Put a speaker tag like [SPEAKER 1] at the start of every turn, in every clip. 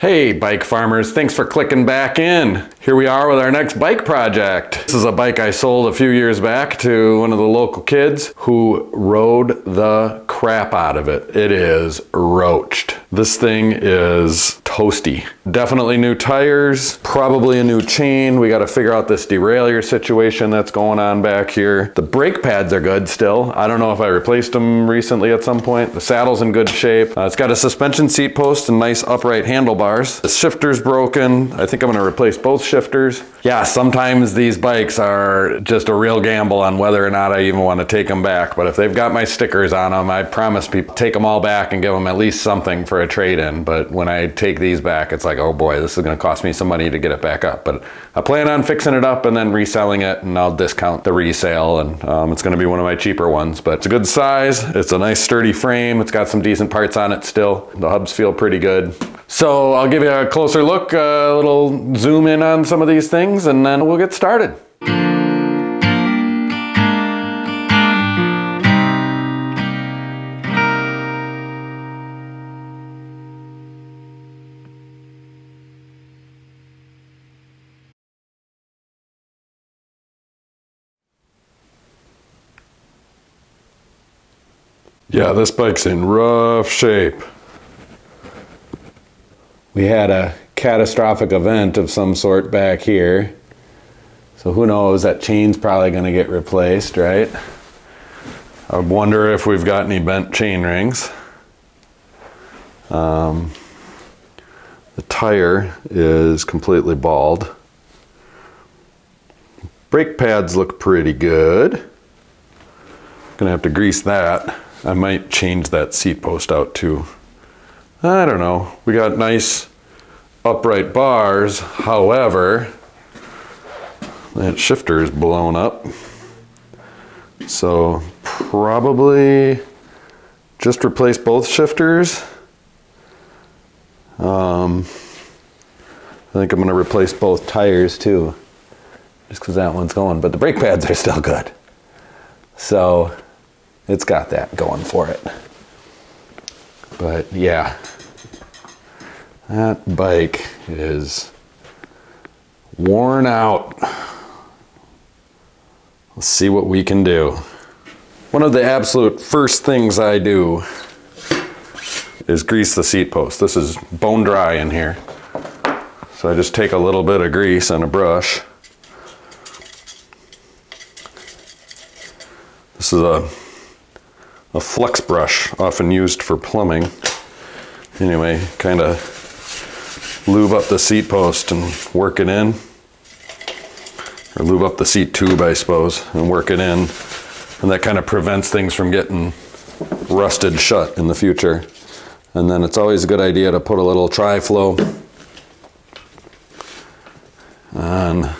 [SPEAKER 1] Hey bike farmers, thanks for clicking back in. Here we are with our next bike project. This is a bike I sold a few years back to one of the local kids who rode the crap out of it. It is roached. This thing is toasty. Definitely new tires, probably a new chain. We got to figure out this derailleur situation that's going on back here. The brake pads are good still. I don't know if I replaced them recently at some point. The saddle's in good shape. Uh, it's got a suspension seat post and nice upright handlebars. The shifter's broken. I think I'm gonna replace both shifters. Yeah, sometimes these bikes are just a real gamble on whether or not I even want to take them back. But if they've got my stickers on them, I promise people take them all back and give them at least something for a trade-in. But when I take these back, it's like, oh boy, this is gonna cost me some money to get it back up. But I plan on fixing it up and then reselling it and I'll discount the resale and um, it's gonna be one of my cheaper ones. But it's a good size, it's a nice sturdy frame, it's got some decent parts on it still. The hubs feel pretty good. So I'll give you a closer look, a little zoom in on some of these things and then we'll get started. Yeah, this bike's in rough shape. We had a catastrophic event of some sort back here. So who knows, that chain's probably going to get replaced, right? I wonder if we've got any bent chain rings. Um, the tire is completely bald. Brake pads look pretty good. Gonna have to grease that. I might change that seat post out too. I don't know. We got nice upright bars. However, that shifter is blown up. So probably just replace both shifters. Um, I think I'm gonna replace both tires too, just because that one's going, but the brake pads are still good. So it's got that going for it. But yeah, that bike is worn out. Let's see what we can do. One of the absolute first things I do is grease the seat post. This is bone dry in here. So I just take a little bit of grease and a brush. This is a a flex brush, often used for plumbing. Anyway, kind of lube up the seat post and work it in. Or lube up the seat tube, I suppose, and work it in. And that kind of prevents things from getting rusted shut in the future. And then it's always a good idea to put a little tri-flow on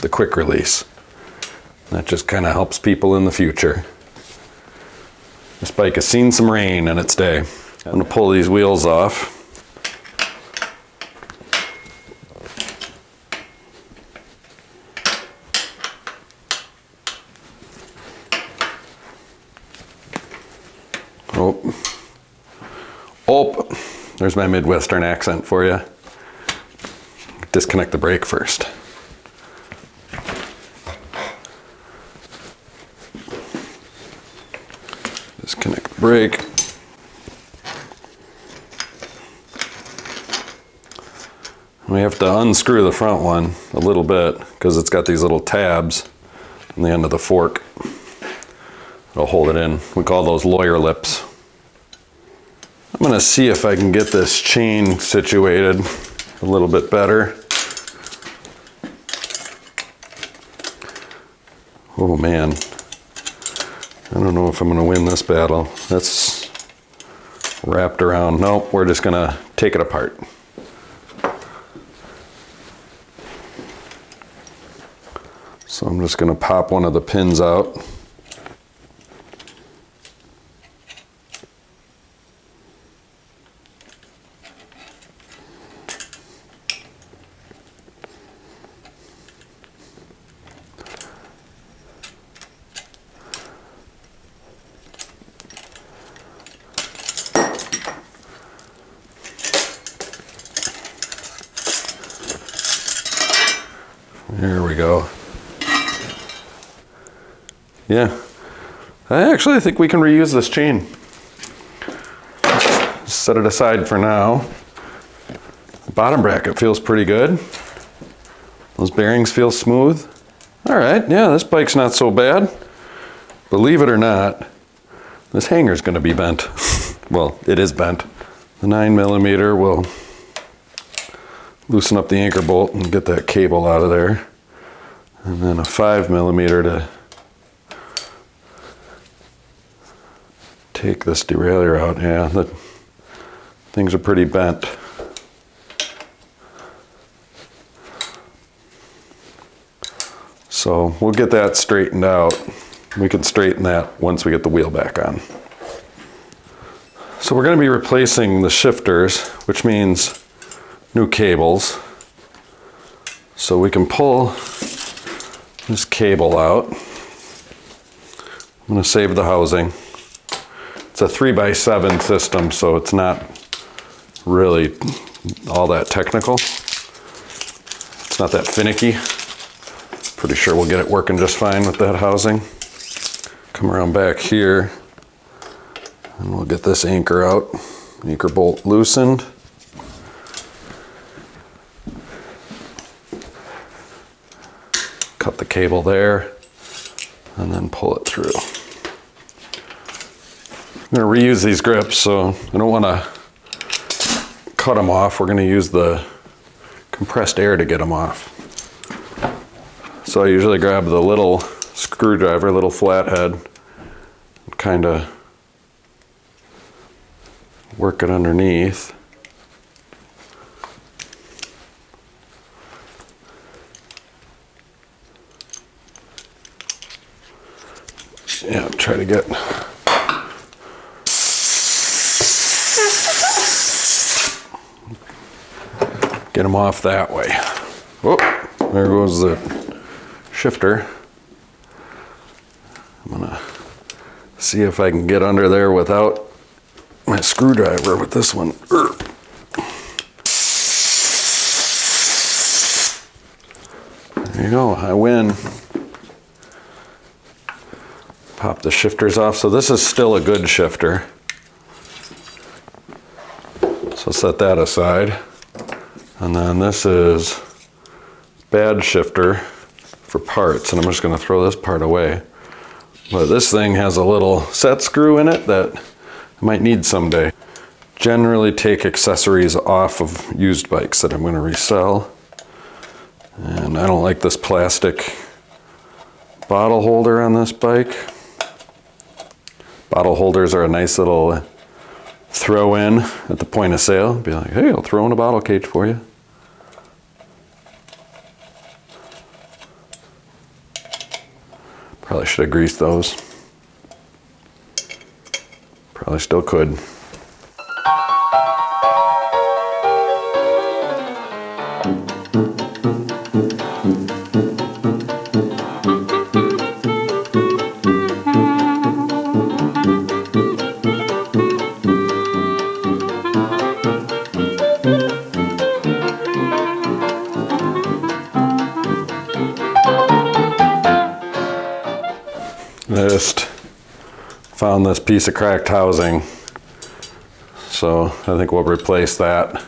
[SPEAKER 1] the quick release. That just kind of helps people in the future. This bike has seen some rain in its day. I'm gonna pull these wheels off. Oh. Oh, there's my Midwestern accent for you. Disconnect the brake first. Disconnect the brake. We have to unscrew the front one a little bit because it's got these little tabs on the end of the fork. It'll hold it in. We call those lawyer lips. I'm gonna see if I can get this chain situated a little bit better. Oh man, I don't know if I'm gonna win this battle. That's wrapped around. Nope, we're just gonna take it apart. So I'm just gonna pop one of the pins out. I think we can reuse this chain. Set it aside for now. The bottom bracket feels pretty good. Those bearings feel smooth. All right, yeah, this bike's not so bad. Believe it or not, this hanger's gonna be bent. well, it is bent. The nine millimeter will loosen up the anchor bolt and get that cable out of there. And then a five millimeter to take this derailleur out. Yeah, the things are pretty bent. So we'll get that straightened out. We can straighten that once we get the wheel back on. So we're going to be replacing the shifters, which means new cables. So we can pull this cable out. I'm going to save the housing. It's a 3 by 7 system, so it's not really all that technical. It's not that finicky. Pretty sure we'll get it working just fine with that housing. Come around back here and we'll get this anchor out. Anchor bolt loosened. Cut the cable there and then pull it through. I'm gonna reuse these grips, so I don't wanna cut them off. We're gonna use the compressed air to get them off. So I usually grab the little screwdriver, little flathead, kind of work it underneath. Yeah, try to get get them off that way. Oh, there goes the shifter. I'm gonna see if I can get under there without my screwdriver with this one. There you go, I win. Pop the shifters off. So this is still a good shifter. So set that aside. And then this is bad shifter for parts, and I'm just going to throw this part away. But this thing has a little set screw in it that I might need someday. Generally take accessories off of used bikes that I'm going to resell. And I don't like this plastic bottle holder on this bike. Bottle holders are a nice little throw in at the point of sale. Be like, hey, I'll throw in a bottle cage for you. Probably should have greased those. Probably still could. Found this piece of cracked housing. So I think we'll replace that.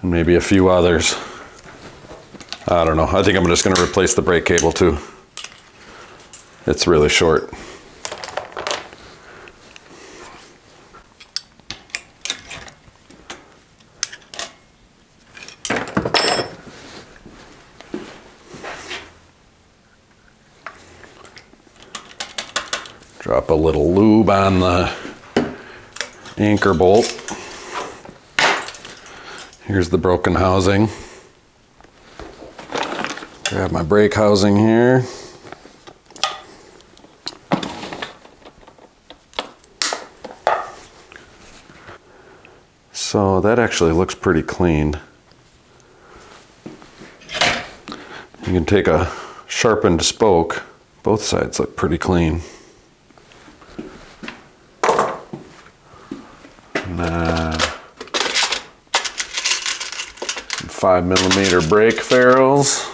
[SPEAKER 1] And maybe a few others. I don't know. I think I'm just going to replace the brake cable too. It's really short. Drop a little lube on the anchor bolt. Here's the broken housing. Grab my brake housing here. So that actually looks pretty clean. You can take a sharpened spoke. Both sides look pretty clean. Five millimeter brake ferrules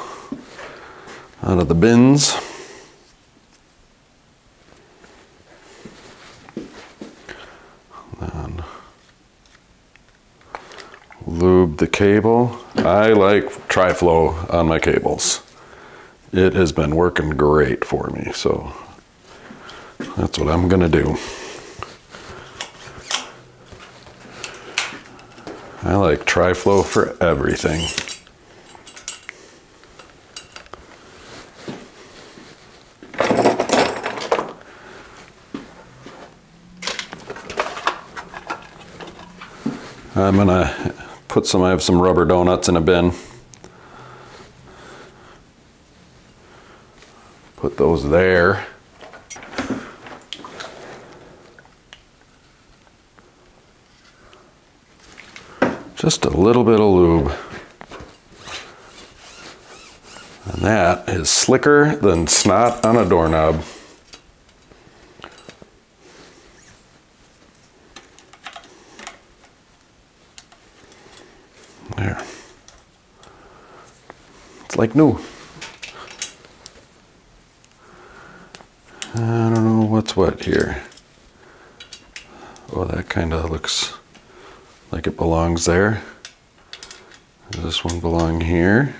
[SPEAKER 1] out of the bins. Then lube the cable. I like TriFlow on my cables. It has been working great for me, so that's what I'm gonna do. I like TriFlow for everything. I'm gonna put some, I have some rubber donuts in a bin. Put those there. Just a little bit of lube. And that is slicker than snot on a doorknob. There. It's like new. I don't know what's what here. Oh, that kind of looks like it belongs there. Does this one belong here?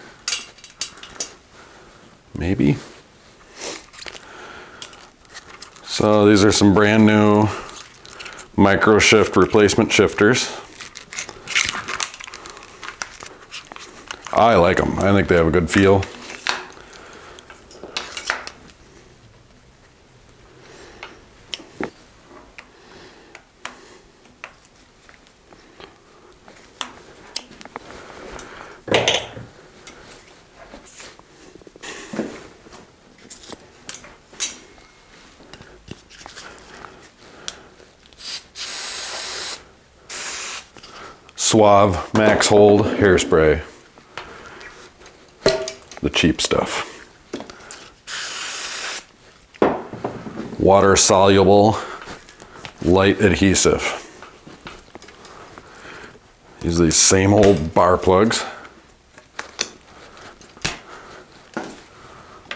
[SPEAKER 1] Maybe. So these are some brand new microSHIFT replacement shifters. I like them. I think they have a good feel. Suave Max Hold hairspray. The cheap stuff. Water soluble, light adhesive. Use these same old bar plugs.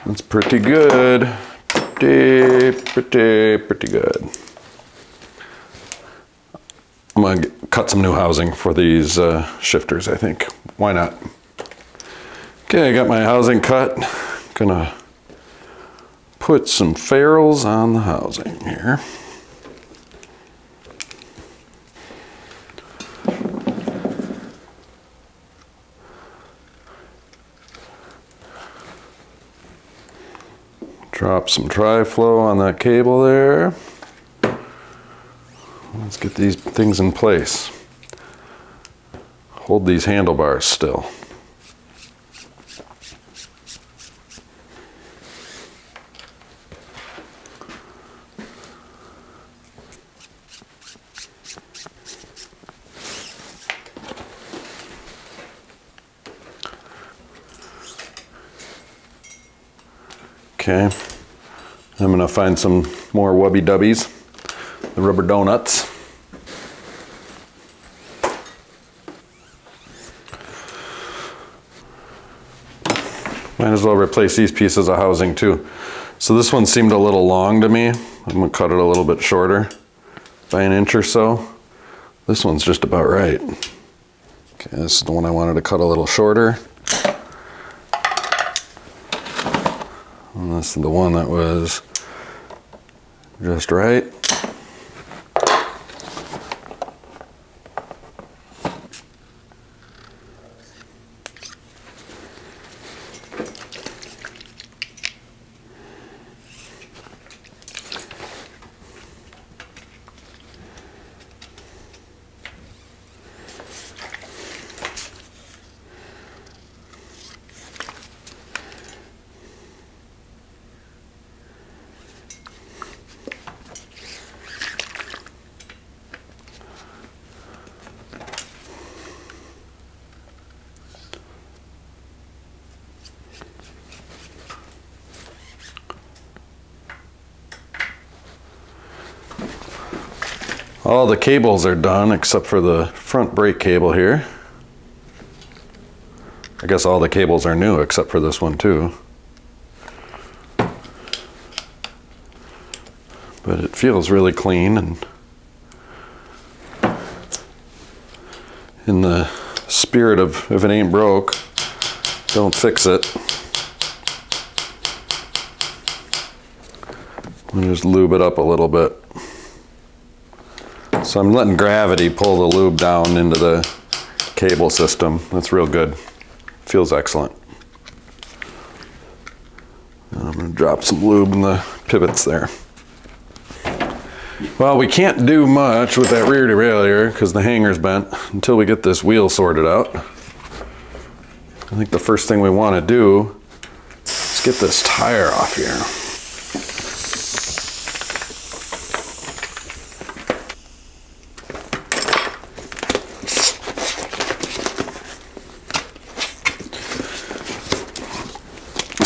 [SPEAKER 1] That's pretty good. Pretty, pretty, pretty good. I'm gonna cut some new housing for these uh, shifters, I think. Why not? Okay, I got my housing cut. Gonna put some ferrules on the housing here. Drop some TriFlow on that cable there. Let's get these things in place. Hold these handlebars still. Okay, I'm gonna find some more Wubby Dubbies, the rubber donuts. Might as well replace these pieces of housing too. So this one seemed a little long to me. I'm gonna cut it a little bit shorter by an inch or so. This one's just about right. Okay, this is the one I wanted to cut a little shorter. And this is the one that was just right. Cables are done except for the front brake cable here. I guess all the cables are new except for this one too. But it feels really clean and in the spirit of if it ain't broke, don't fix it. And just lube it up a little bit. So I'm letting gravity pull the lube down into the cable system. That's real good. Feels excellent. And I'm gonna drop some lube in the pivots there. Well, we can't do much with that rear derailleur because the hanger's bent until we get this wheel sorted out. I think the first thing we want to do is get this tire off here.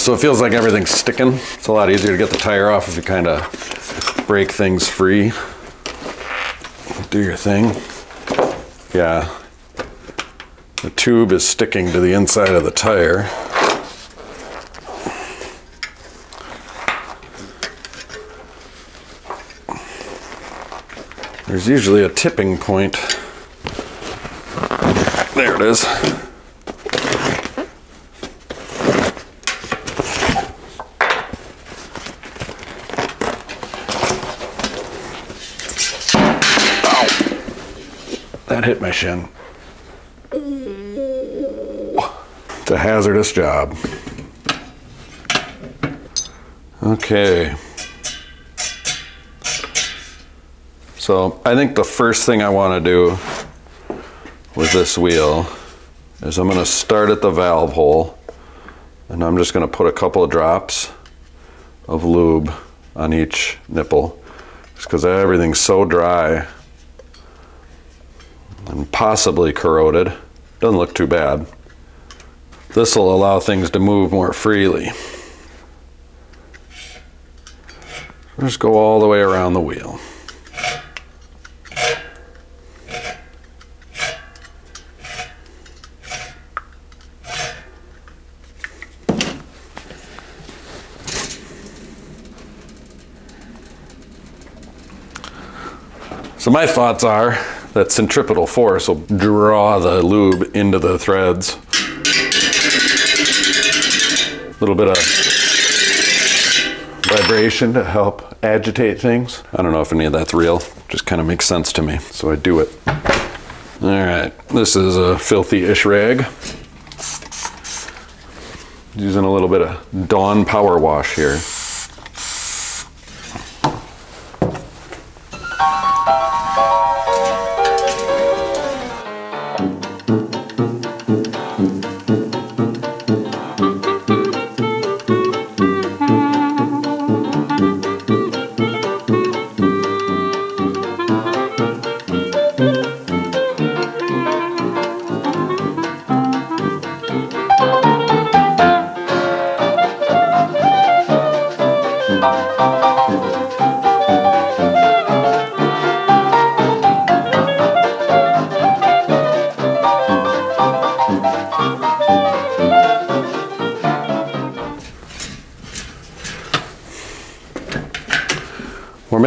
[SPEAKER 1] So it feels like everything's sticking. It's a lot easier to get the tire off if you kind of break things free. Do your thing. Yeah. The tube is sticking to the inside of the tire. There's usually a tipping point. There it is. That hit my shin. It's a hazardous job. Okay. So I think the first thing I want to do with this wheel is I'm going to start at the valve hole and I'm just going to put a couple of drops of lube on each nipple just because everything's so dry and possibly corroded. Doesn't look too bad. This will allow things to move more freely. Just go all the way around the wheel. So my thoughts are that centripetal force will draw the lube into the threads. A little bit of vibration to help agitate things. I don't know if any of that's real, just kind of makes sense to me, so I do it. All right, this is a filthy-ish rag. Using a little bit of Dawn Power Wash here.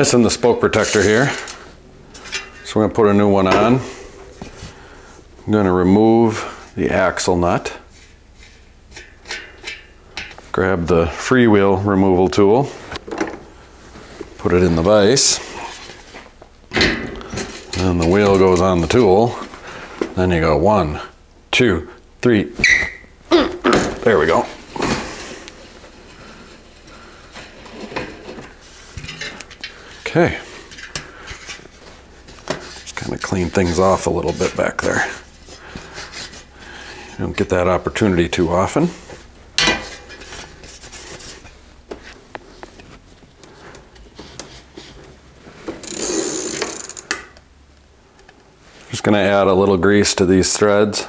[SPEAKER 1] Missing the spoke protector here. So we're gonna put a new one on. I'm gonna remove the axle nut. Grab the freewheel removal tool. Put it in the vise. And the wheel goes on the tool. Then you go one, two, three. There we go. Okay. Just kind of clean things off a little bit back there. You don't get that opportunity too often. Just going to add a little grease to these threads.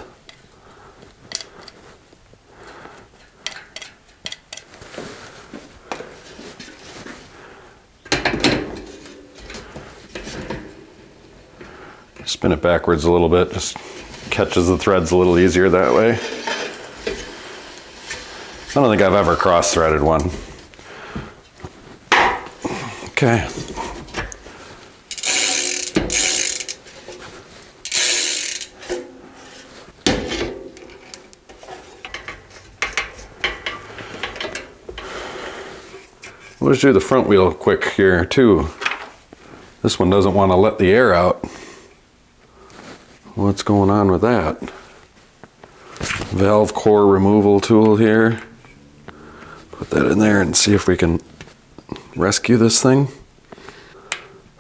[SPEAKER 1] It backwards a little bit, just catches the threads a little easier that way. I don't think I've ever cross-threaded one. Okay. Let's do the front wheel quick here too. This one doesn't want to let the air out. What's going on with that? Valve core removal tool here. Put that in there and see if we can rescue this thing.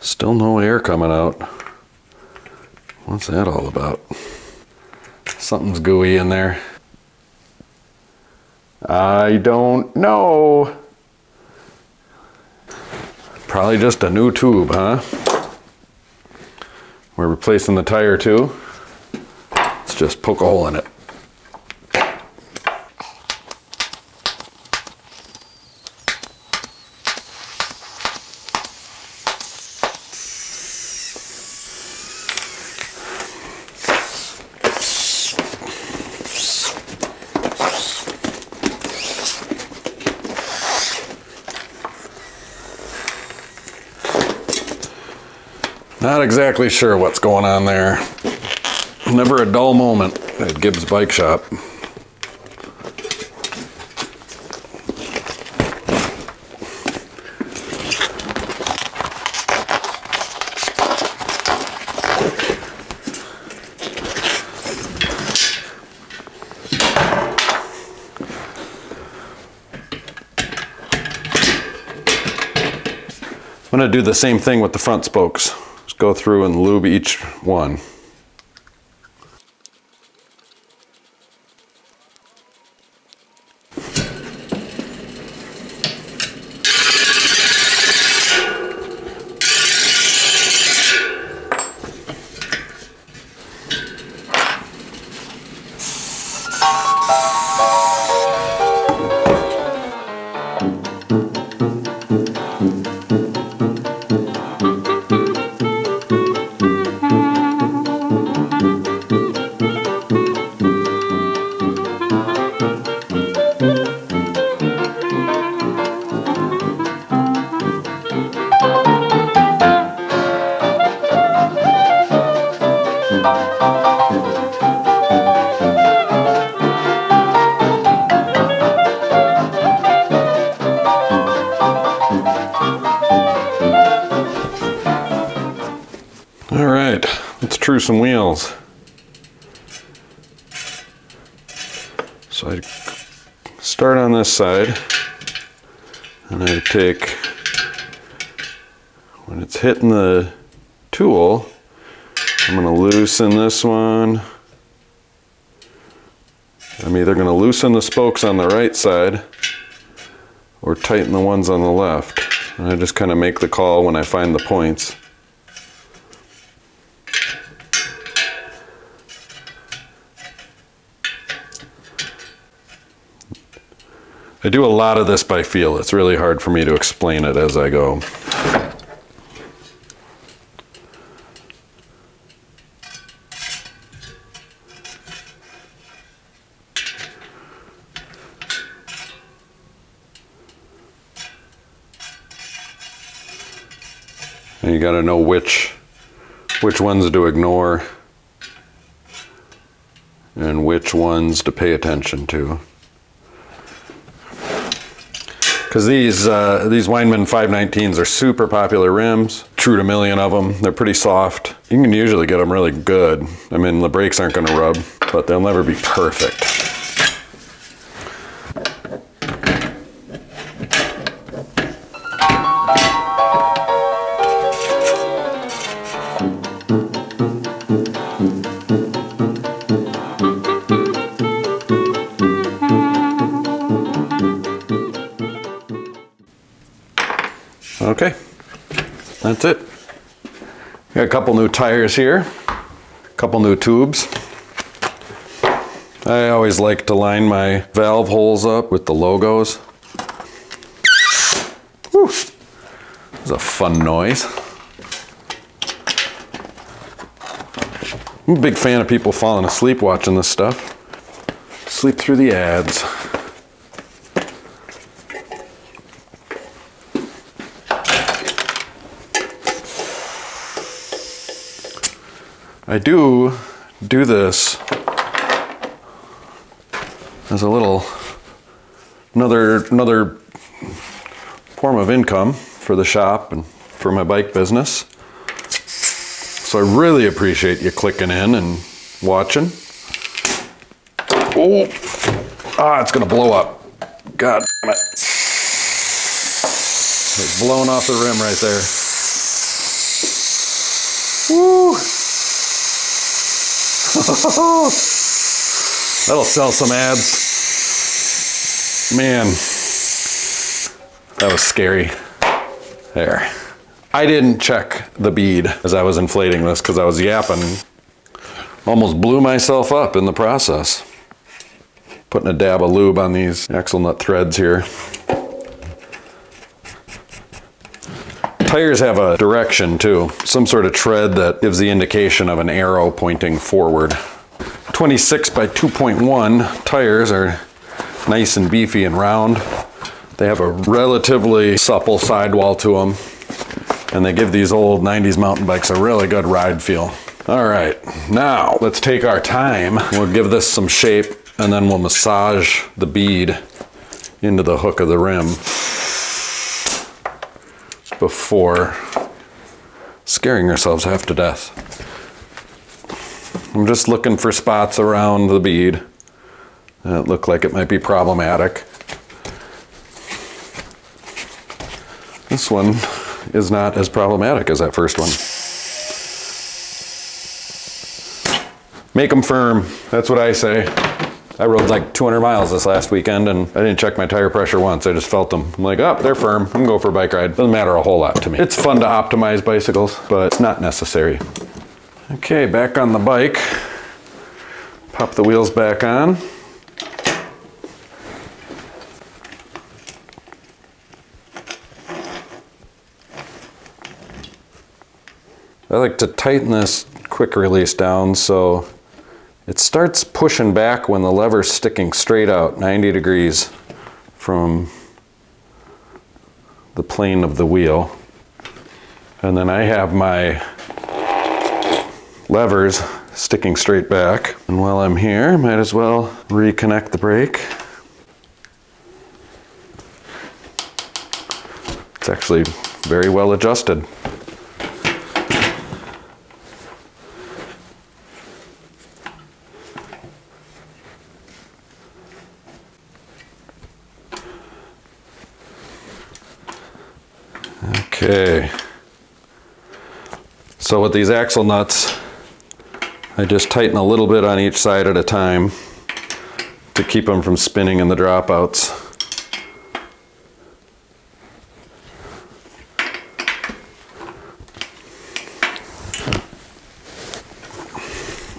[SPEAKER 1] Still no air coming out. What's that all about? Something's gooey in there. I don't know. Probably just a new tube, huh? We're replacing the tire too. Just poke a hole in it. Not exactly sure what's going on there. Never a dull moment at Gibbs Bike Shop. I'm going to do the same thing with the front spokes Just go through and lube each one. Some wheels. So I start on this side and I take, when it's hitting the tool, I'm gonna loosen this one. I'm either gonna loosen the spokes on the right side or tighten the ones on the left. And I just kind of make the call when I find the points. I do a lot of this by feel. It's really hard for me to explain it as I go. And you got to know which which ones to ignore and which ones to pay attention to. Because these uh, these Weinmann 519s are super popular rims. True to million of them. They're pretty soft. You can usually get them really good. I mean, the brakes aren't going to rub, but they'll never be perfect. Couple new tires here, a couple new tubes. I always like to line my valve holes up with the logos. Whew. A fun noise. I'm a big fan of people falling asleep watching this stuff. Sleep through the ads. I do do this as a little another another form of income for the shop and for my bike business. So I really appreciate you clicking in and watching. Oh, ah, it's gonna blow up. God damn it. It's blowing off the rim right there. Woo! That'll sell some ads. Man, that was scary. There. I didn't check the bead as I was inflating this because I was yapping. Almost blew myself up in the process. Putting a dab of lube on these axle nut threads here. Tires have a direction too, some sort of tread that gives the indication of an arrow pointing forward. 26 by 2.1 tires are nice and beefy and round. They have a relatively supple sidewall to them and they give these old 90s mountain bikes a really good ride feel. All right, now let's take our time. We'll give this some shape and then we'll massage the bead into the hook of the rim before scaring ourselves half to death. I'm just looking for spots around the bead that look like it might be problematic. This one is not as problematic as that first one. Make them firm, that's what I say. I rode like 200 miles this last weekend and I didn't check my tire pressure once. I just felt them. I'm like, oh, they're firm. I'm gonna go for a bike ride. Doesn't matter a whole lot to me. It's fun to optimize bicycles, but it's not necessary. Okay, back on the bike. Pop the wheels back on. I like to tighten this quick release down so it starts pushing back when the lever's sticking straight out 90 degrees from the plane of the wheel. And then I have my levers sticking straight back. And while I'm here, might as well reconnect the brake. It's actually very well adjusted. Okay. So with these axle nuts, I just tighten a little bit on each side at a time to keep them from spinning in the dropouts.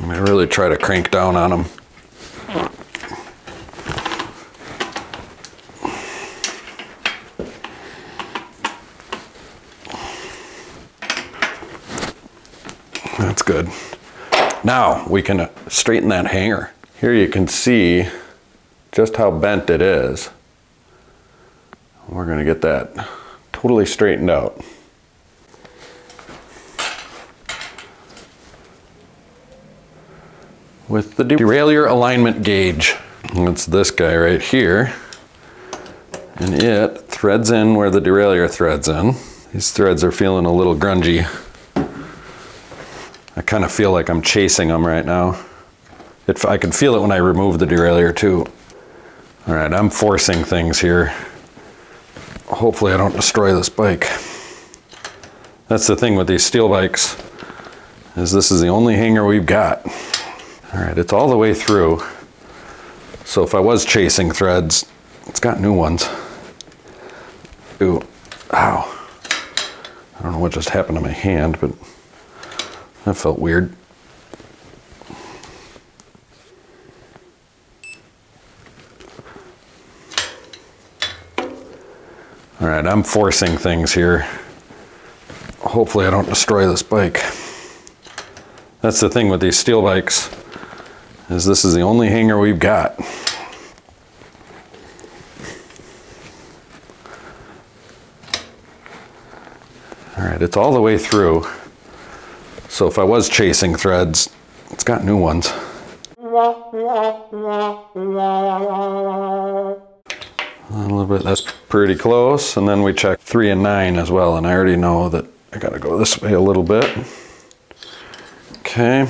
[SPEAKER 1] I really try to crank down on them. That's good. Now we can uh, straighten that hanger. Here you can see just how bent it is. We're gonna get that totally straightened out. With the derailleur alignment gauge. That's this guy right here. And it threads in where the derailleur threads in. These threads are feeling a little grungy. Kind of feel like I'm chasing them right now. It, I can feel it when I remove the derailleur too. All right, I'm forcing things here. Hopefully I don't destroy this bike. That's the thing with these steel bikes, is this is the only hanger we've got. All right, it's all the way through. So if I was chasing threads, it's got new ones. Ooh, ow. I don't know what just happened to my hand, but that felt weird. All right, I'm forcing things here. Hopefully I don't destroy this bike. That's the thing with these steel bikes, is this is the only hanger we've got. All right, it's all the way through. So if I was chasing threads, it's got new ones. A little bit, that's pretty close. And then we check three and nine as well. And I already know that I gotta go this way a little bit. Okay.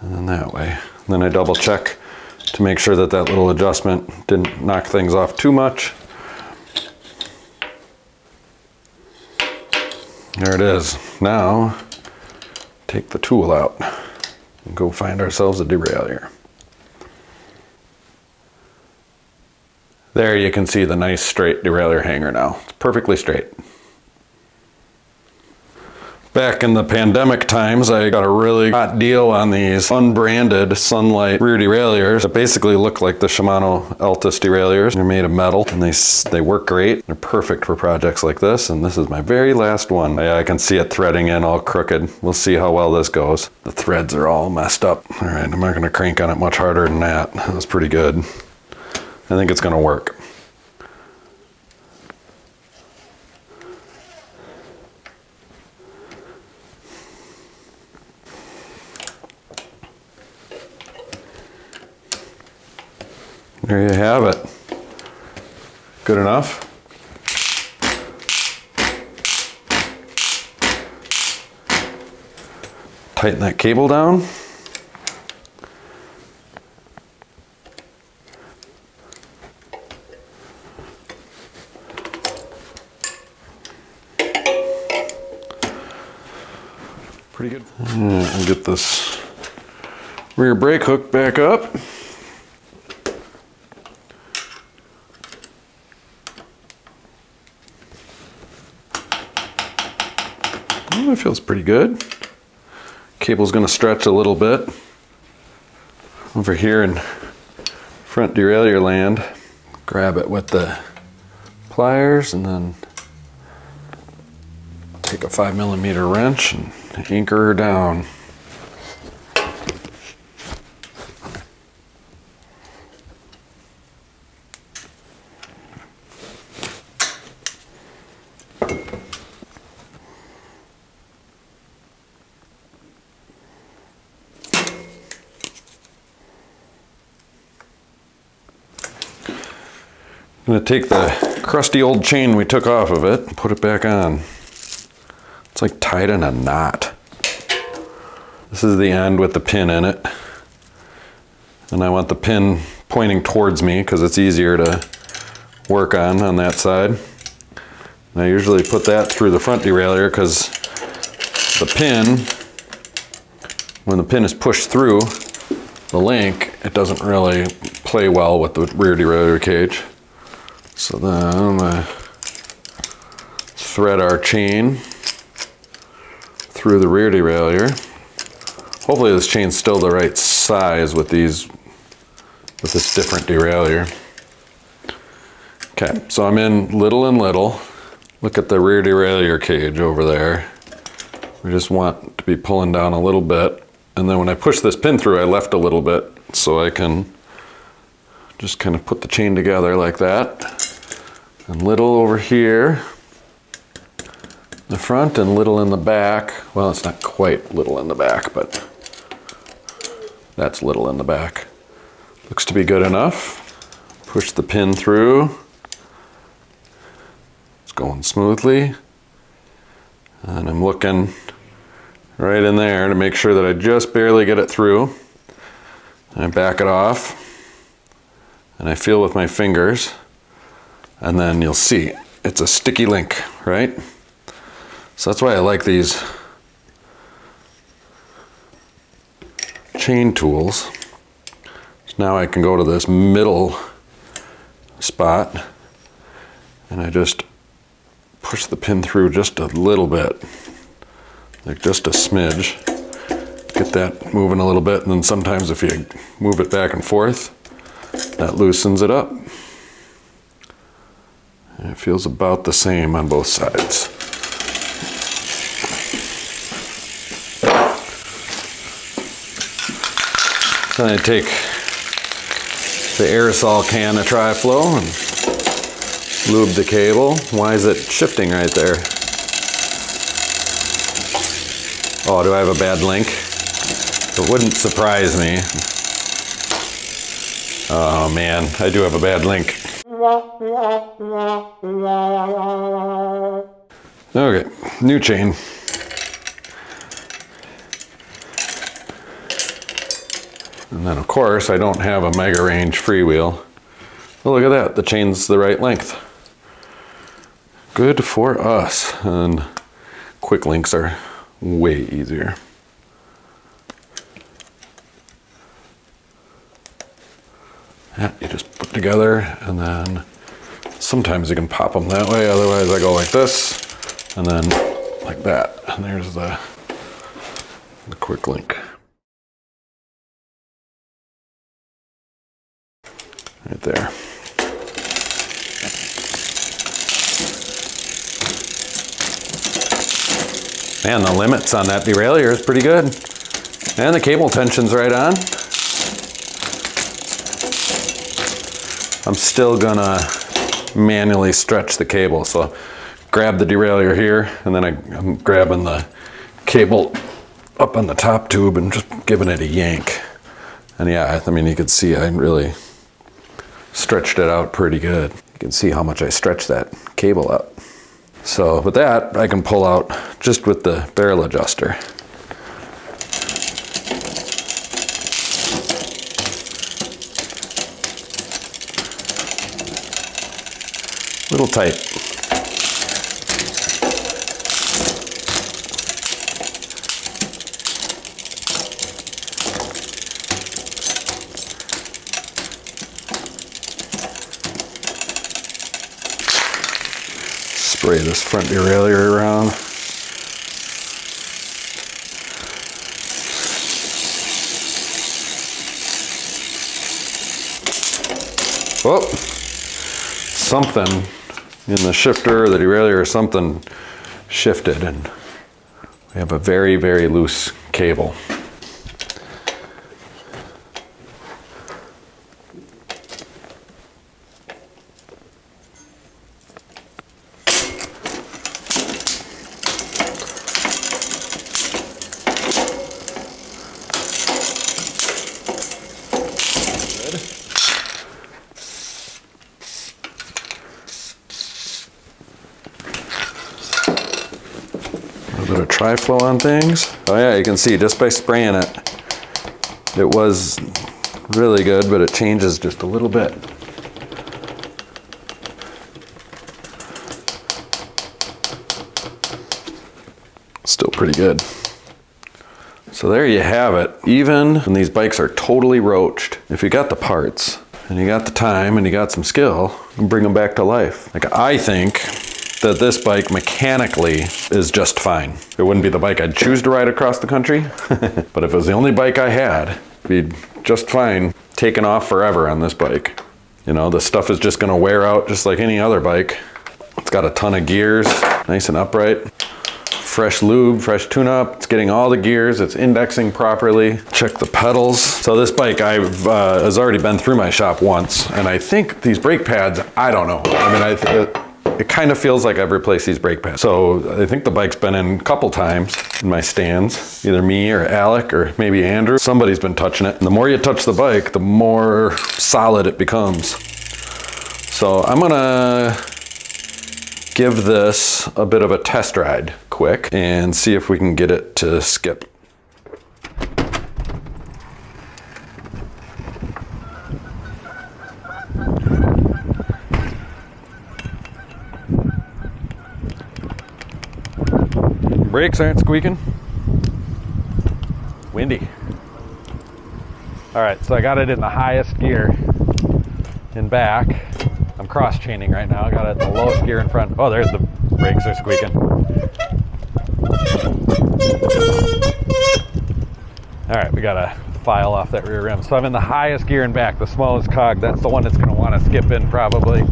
[SPEAKER 1] And then that way. And then I double check to make sure that that little adjustment didn't knock things off too much. There it is. Now, take the tool out and go find ourselves a derailleur. There you can see the nice straight derailleur hanger now. It's perfectly straight. Back in the pandemic times, I got a really hot deal on these unbranded Sunlite rear derailleurs that basically look like the Shimano Altus derailleurs. They're made of metal and they, they work great. They're perfect for projects like this and this is my very last one. Yeah, I can see it threading in all crooked. We'll see how well this goes. The threads are all messed up. All right, I'm not gonna crank on it much harder than that. That was pretty good. I think it's gonna work. There you have it. Good enough? Tighten that cable down. Pretty good. And get this rear brake hook back up. Feels pretty good. Cable's gonna stretch a little bit. Over here in front derailleur land, grab it with the pliers and then take a five millimeter wrench and anchor her down. Take the crusty old chain we took off of it and put it back on. It's like tied in a knot. This is the end with the pin in it. And I want the pin pointing towards me because it's easier to work on on that side. And I usually put that through the front derailleur because the pin, when the pin is pushed through the link, it doesn't really play well with the rear derailleur cage. So then I'm gonna thread our chain through the rear derailleur. Hopefully this chain's still the right size with these, with this different derailleur. Okay, so I'm in little and little. Look at the rear derailleur cage over there. We just want to be pulling down a little bit. And then when I push this pin through, I left a little bit so I can just kind of put the chain together like that and little over here the front and little in the back. Well, it's not quite little in the back, but that's little in the back. Looks to be good enough. Push the pin through. It's going smoothly. And I'm looking right in there to make sure that I just barely get it through. And I back it off and I feel with my fingers and then you'll see it's a sticky link, right? So that's why I like these chain tools. So now I can go to this middle spot and I just push the pin through just a little bit, like just a smidge. Get that moving a little bit and then sometimes if you move it back and forth, that loosens it up. It feels about the same on both sides. Then I take the aerosol can of Tri-Flow and lube the cable. Why is it shifting right there? Oh, do I have a bad link? It wouldn't surprise me. Oh man, I do have a bad link. Okay, new chain. And then of course I don't have a mega range freewheel. Oh look at that, the chain's the right length. Good for us. And quick links are way easier. Yeah, you just put together and then sometimes you can pop them that way. Otherwise I go like this and then like that. And there's the, the quick link. Right there. Man, the limits on that derailleur is pretty good. And the cable tension's right on. I'm still gonna manually stretch the cable. So grab the derailleur here and then I, am grabbing the cable up on the top tube and just giving it a yank. And yeah, I mean, you can see I really stretched it out pretty good. You can see how much I stretched that cable out. So with that, I can pull out just with the barrel adjuster. Little tight. spray this front derailleur around. Oh, something in the shifter the derailleur or something shifted and we have a very, very loose cable. Tri-flow on things. Oh yeah, you can see just by spraying it, it was really good, but it changes just a little bit. Still pretty good. So there you have it. Even when these bikes are totally roached, if you got the parts and you got the time and you got some skill, you can bring them back to life. Like I think that this bike mechanically is just fine. It wouldn't be the bike I'd choose to ride across the country, but if it was the only bike I had, it'd be just fine taking off forever on this bike. You know, the stuff is just gonna wear out just like any other bike. It's got a ton of gears, nice and upright. Fresh lube, fresh tune-up. It's getting all the gears. It's indexing properly. Check the pedals. So this bike I've uh, has already been through my shop once, and I think these brake pads. I don't know. I mean, I it kind of feels like I've replaced these brake pads. So I think the bike's been in a couple times in my stands, either me or Alec or maybe Andrew. Somebody's been touching it. And the more you touch the bike, the more solid it becomes. So I'm gonna give this a bit of a test ride quick and see if we can get it to skip. Brakes aren't squeaking. Windy. All right, so I got it in the highest gear in back. I'm cross chaining right now. I got it in the lowest gear in front. Oh, there's the brakes are squeaking. All right, we got to file off that rear rim. So I'm in the highest gear in back, the smallest cog. That's the one that's going to want to skip in probably.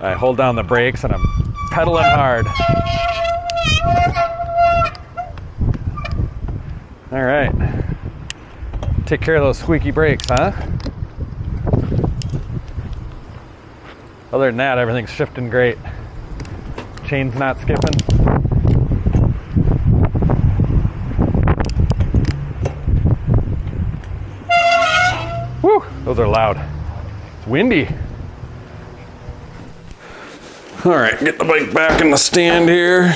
[SPEAKER 1] I hold down the brakes and I'm pedaling hard. All right. Take care of those squeaky brakes, huh? Other than that, everything's shifting great. Chain's not skipping. Whew, those are loud. It's windy. All right, get the bike back in the stand here.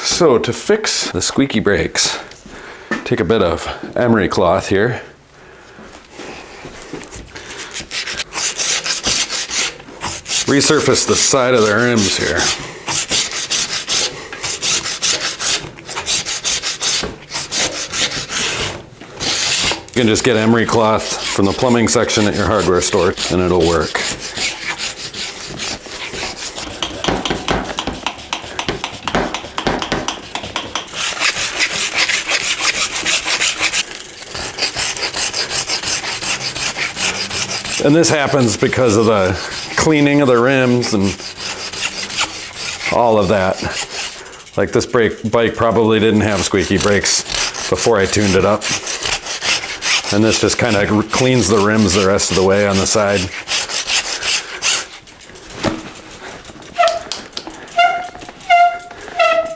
[SPEAKER 1] So to fix the squeaky brakes, take a bit of emery cloth here. Resurface the side of the rims here. You can just get emery cloth from the plumbing section at your hardware store and it'll work. And this happens because of the cleaning of the rims and all of that. Like this brake bike probably didn't have squeaky brakes before I tuned it up. And this just kind of cleans the rims the rest of the way on the side.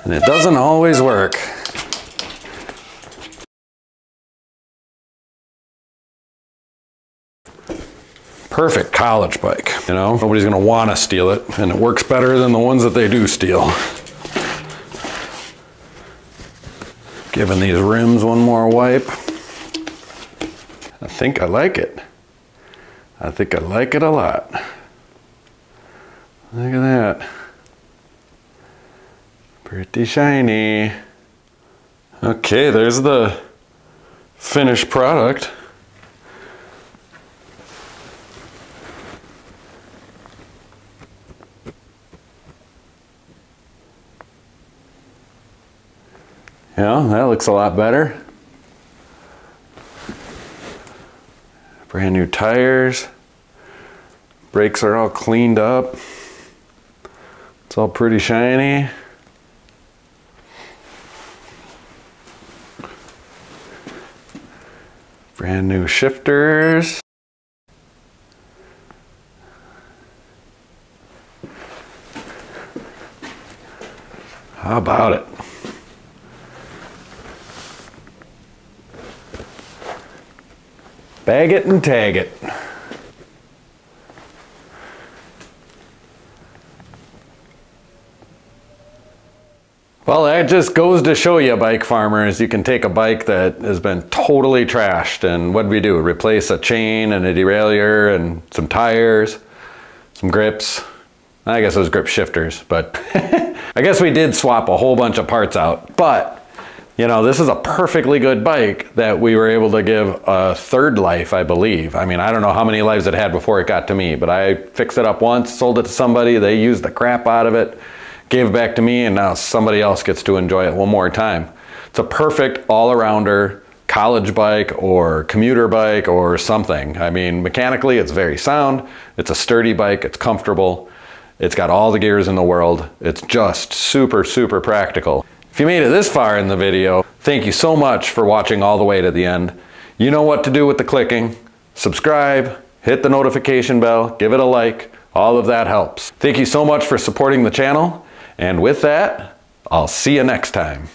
[SPEAKER 1] And it doesn't always work. Perfect college bike, you know? Nobody's gonna wanna steal it, and it works better than the ones that they do steal. Giving these rims one more wipe. I think I like it. I think I like it a lot. Look at that. Pretty shiny. Okay, there's the finished product. Yeah, that looks a lot better. Brand new tires. Brakes are all cleaned up. It's all pretty shiny. Brand new shifters. How about it? Bag it and tag it. Well, that just goes to show you, bike farmers, you can take a bike that has been totally trashed and what do we do? Replace a chain and a derailleur and some tires, some grips. I guess those grip shifters, but I guess we did swap a whole bunch of parts out. But you know, this is a perfectly good bike that we were able to give a third life, I believe. I mean, I don't know how many lives it had before it got to me, but I fixed it up once, sold it to somebody, they used the crap out of it, gave it back to me, and now somebody else gets to enjoy it one more time. It's a perfect all-arounder college bike or commuter bike or something. I mean, mechanically, it's very sound. It's a sturdy bike. It's comfortable. It's got all the gears in the world. It's just super, super practical. If you made it this far in the video, thank you so much for watching all the way to the end. You know what to do with the clicking. Subscribe, hit the notification bell, give it a like. All of that helps. Thank you so much for supporting the channel. And with that, I'll see you next time.